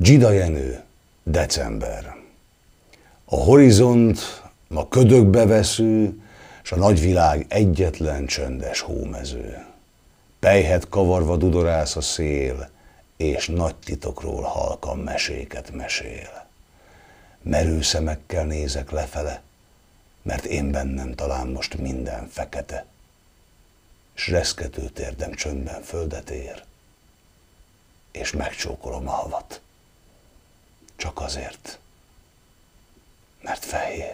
Gida Jenő, december. A horizont ma ködökbe vesző, s a nagyvilág egyetlen csöndes hómező. Pejhet kavarva dudorász a szél, és nagy titokról halkan meséket mesél. Merő szemekkel nézek lefele, mert én bennem talán most minden fekete, s reszkető térdem csöndben földet ér, és megcsókolom a havat. Csak azért, mert fehér.